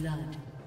Blood.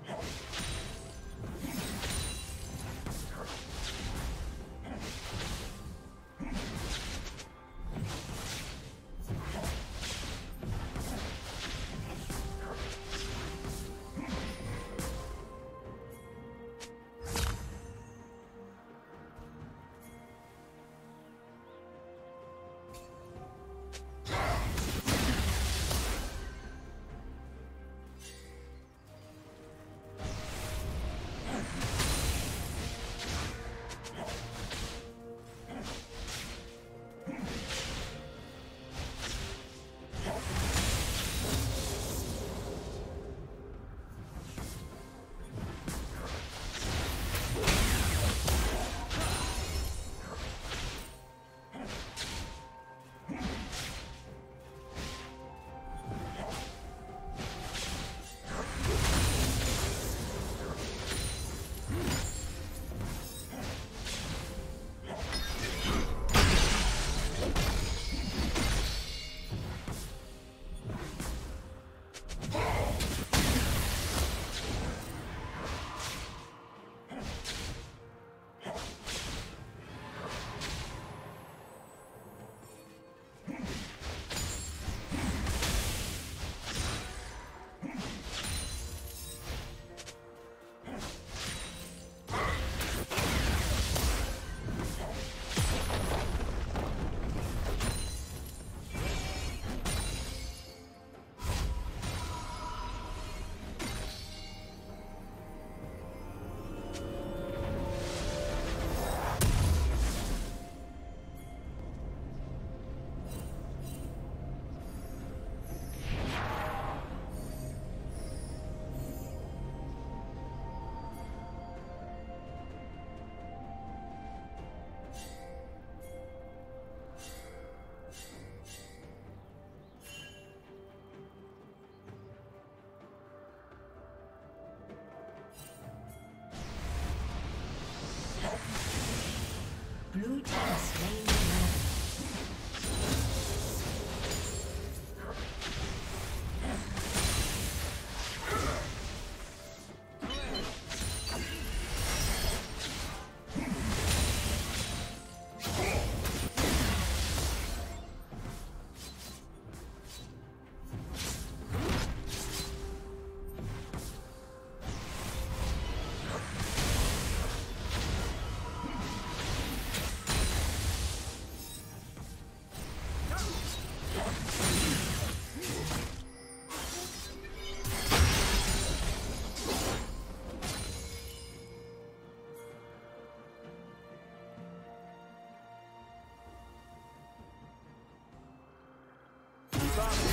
top.